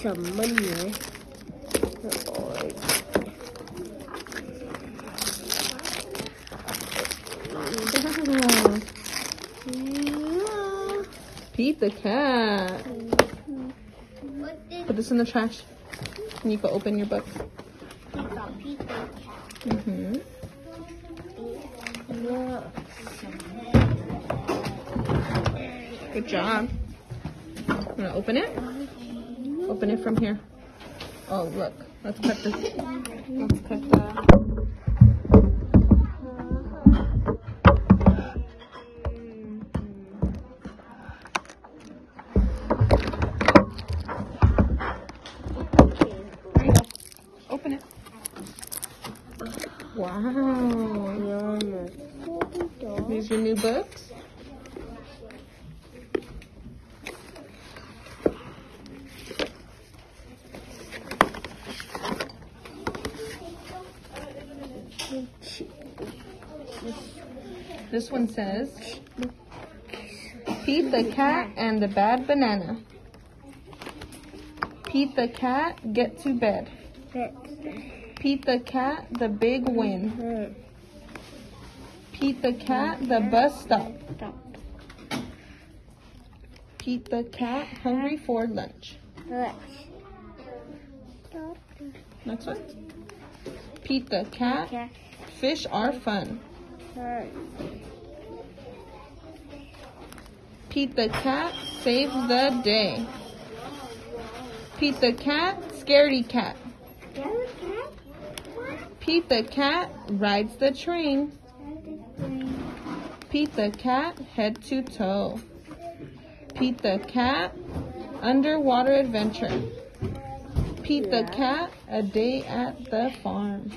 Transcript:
some money. Wow. Pete the cat. Put this in the trash. And you can open your book. Mm-hmm. Good job. I'm gonna open it. Open it from here. Oh, look. Let's cut this. Let's cut the. Open it. Wow. These are new books. This one says, Pete the cat and the bad banana. Pete the cat, get to bed. Pete the cat, the big win. Pete the cat, the bus stop. Pete the cat, hungry for lunch. Next one. Pete the cat, fish are fun. Pete the cat saves the day. Pete the cat, scaredy cat. Pete the cat rides the train. Pete the cat, head to toe. Pete the cat, underwater adventure. Pete the cat, a day at the farm.